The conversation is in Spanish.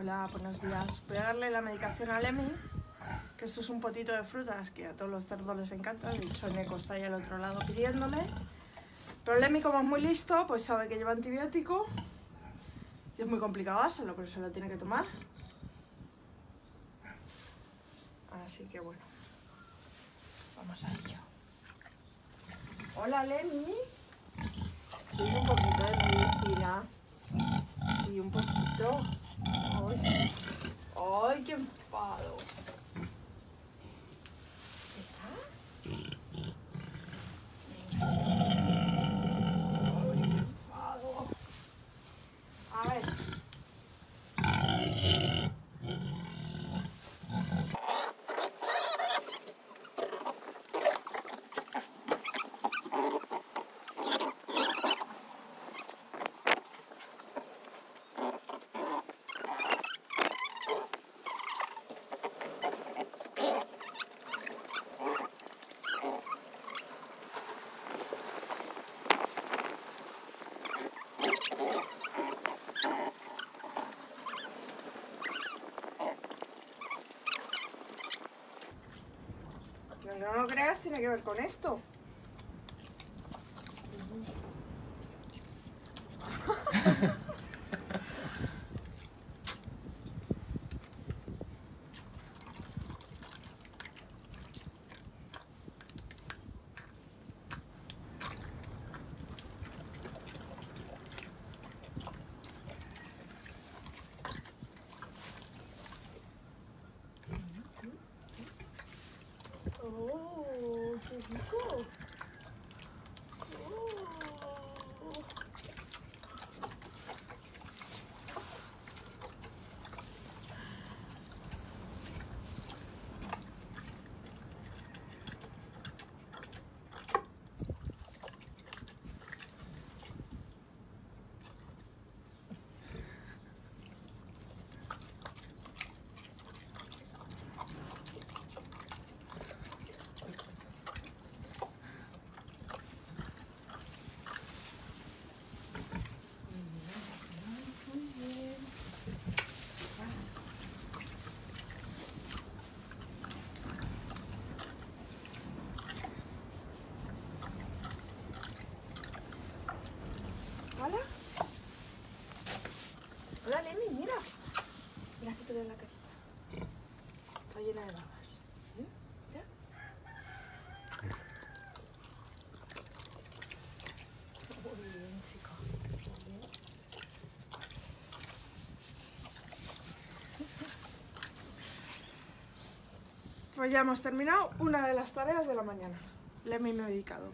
Hola, buenos días. Voy a darle la medicación a Lemmy, que esto es un potito de frutas que a todos los cerdos les encanta. De hecho, Neko está ahí al otro lado pidiéndome. Pero Lemmy, como es muy listo, pues sabe que lleva antibiótico. Y es muy complicado dárselo, pero se lo tiene que tomar. Así que bueno, vamos a ello. Hola, Lemmy. ¿Quieres un poquito de medicina? Sí, un poquito. No lo creas, tiene que ver con esto. Oh, cool. Pues ya hemos terminado una de las tareas de la mañana. Le he medicado.